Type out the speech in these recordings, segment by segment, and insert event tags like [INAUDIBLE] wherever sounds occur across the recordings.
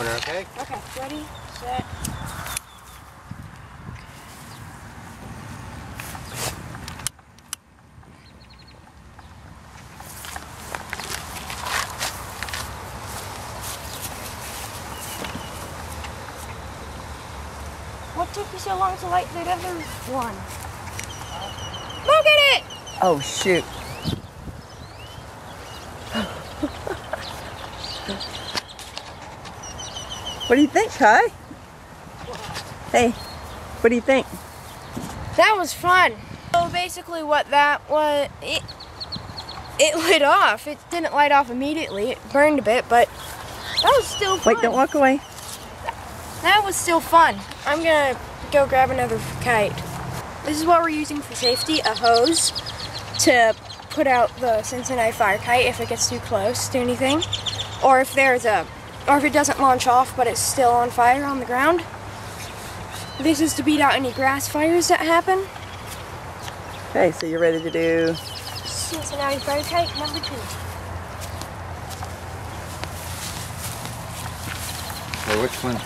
Okay? Okay, ready, set. What took you so long to light that other one? Look at it! Oh shoot. [LAUGHS] what do you think, Kai? Hey, what do you think? That was fun. So basically what that was, it, it [LAUGHS] lit off. It didn't light off immediately. It burned a bit, but that was still fun. Wait, don't walk away. That was still fun. I'm gonna go grab another kite. This is what we're using for safety, a hose to put out the Cincinnati fire kite if it gets too close to anything. Or if there's a, or if it doesn't launch off but it's still on fire on the ground. This is to beat out any grass fires that happen. Okay, so you're ready to do. Cincinnati fire kite number two. So which one?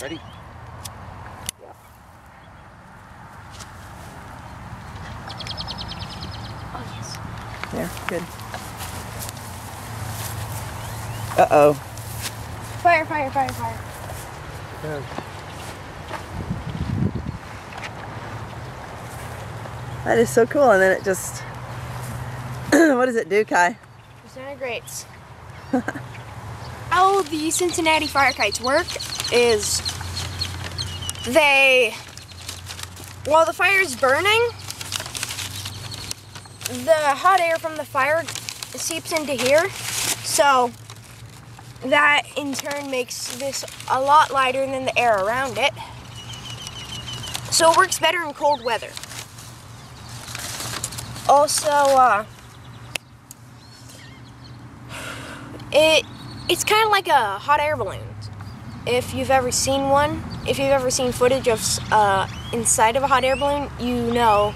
Ready? Yeah. Oh yes. There, good. Uh oh. Fire, fire, fire, fire. That is so cool. And then it just. [CLEARS THROAT] what does it do, Kai? Disintegrates. How the Cincinnati fire kites work is they, while the fire is burning, the hot air from the fire seeps into here. So that in turn makes this a lot lighter than the air around it. So it works better in cold weather. Also, uh, it it's kind of like a hot air balloon. If you've ever seen one, if you've ever seen footage of uh, inside of a hot air balloon, you know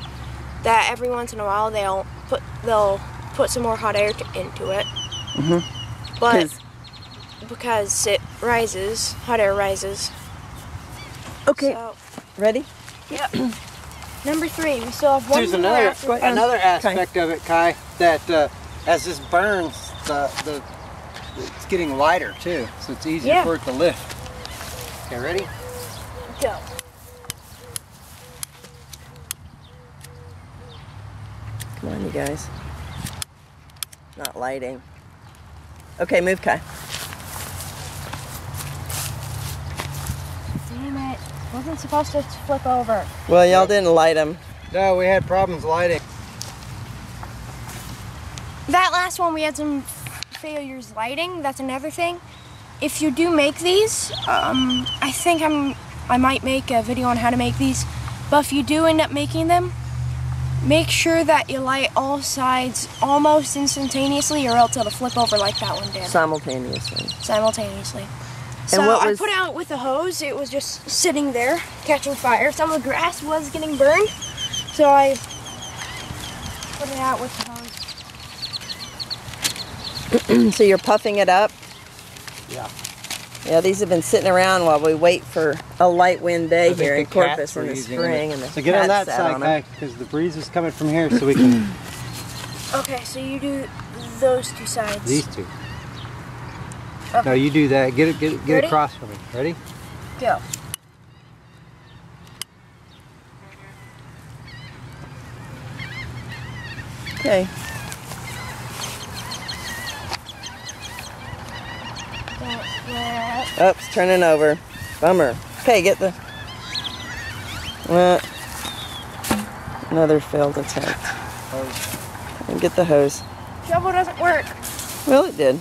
that every once in a while they'll put they'll put some more hot air to, into it. Mhm. But because it rises, hot air rises. Okay, So, ready? yep. [CLEARS THROAT] Number three, we still have one There's more another after- another Okay. aspect of it, Kai, that uh, as this burns, the, the it's getting lighter too, so it's easier Yeah. for it to lift. Okay, ready? Go. Come on, you guys. Not lighting. Okay, move, Kai. Damn it. Wasn't supposed to flip over. Well, y'all didn't light them. No, we had problems lighting. That last one we had some failures lighting. That's another thing. If you do make these, um, I think I'm I might make a video on how to make these. But if you do end up making them, make sure that you light all sides almost instantaneously, or else it'll flip over like that one did Simultaneously. simultaneously. So what I was- put out with a hose. It was just sitting there catching fire. Some of the grass was getting burned, so I put it out with the hose. [CLEARS THROAT] so you're puffing it up? Yeah. Yeah, these have been sitting around while we wait for a light wind day I think here in the Corpus in the spring, it. and the so get on that side, on because the breeze is coming from here, so we can [CLEARS THROAT] Okay, so you do those two sides. these two. Okay. No, you do that. Get it, get it, get Ready? across from me. Ready? Go. Okay. Oops, turning over. Bummer. Okay, get the. Uh, another failed attempt. And get the hose. Shovel doesn't work. Well, it did.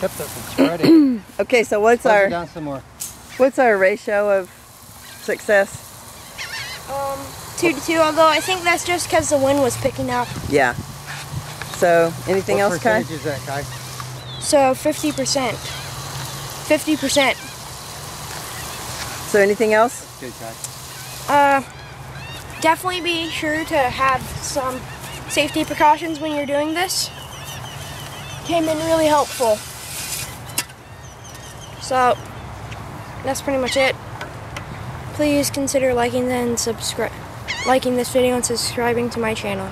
Kept us from spreading. [CLEARS THROAT] Okay, so what's Close our down some more. what's our ratio of success? Um, two to two. Although I think that's just because the wind was picking up. Yeah. So anything what else, Kai? percentage is that, Kai? So fifty percent. Fifty percent. So anything else? Good, Kai. Uh, definitely be sure to have some safety precautions when you're doing this. Came in really helpful. So that's pretty much it. Please consider liking and subscribe, liking this video and subscribing to my channel.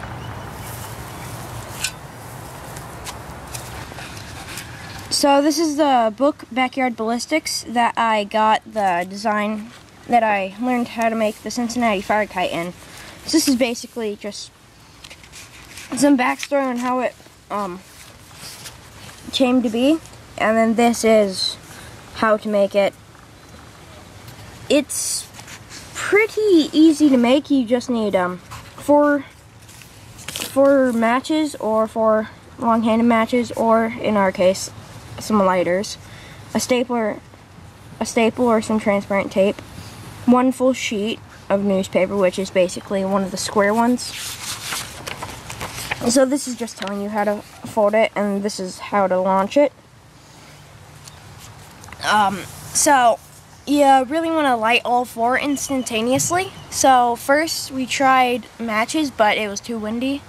So this is the book Backyard Ballistics that I got the design that I learned how to make the Cincinnati fire kite in. So this is basically just some backstory on how it um, came to be, and then this is how to make it. It's pretty easy to make. You just need um, four four matches or four long-handed matches, or in our case, some lighters, a stapler, a staple or some transparent tape, one full sheet of newspaper, which is basically one of the square ones. So this is just telling you how to fold it, and this is how to launch it. Um, so you really want to light all four instantaneously. So first we tried matches, but it was too windy.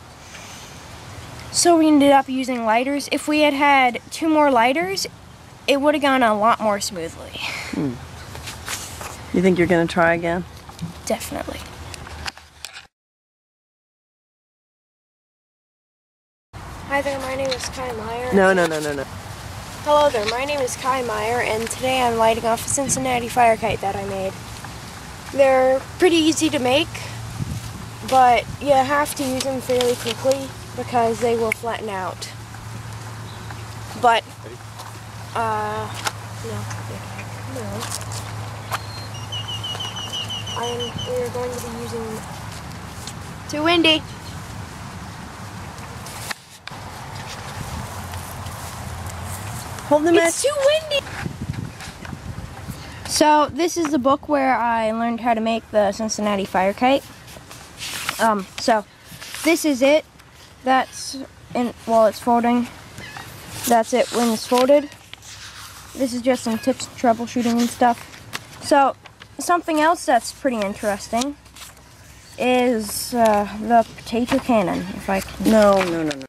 So we ended up using lighters. If we had had two more lighters, it would have gone a lot more smoothly. You think you're gonna try again? Definitely. Hi there, my name is Kai Meyer. No, no, no, no, no. Hello there, my name is Kai Meyer, and today I'm lighting off a Cincinnati fire kite that I made. They're pretty easy to make, but you have to use them fairly quickly because they will flatten out. But, uh, no, no. I'm, we're going to be using, too windy. Hold the match. It's too windy. So this is the book where I learned how to make the Cincinnati fire kite. Um, so this is it. That's in while it's folding. That's it when it's folded. This is just some tips, troubleshooting and stuff. So something else that's pretty interesting is uh, the potato cannon. If I can No, no, no, no.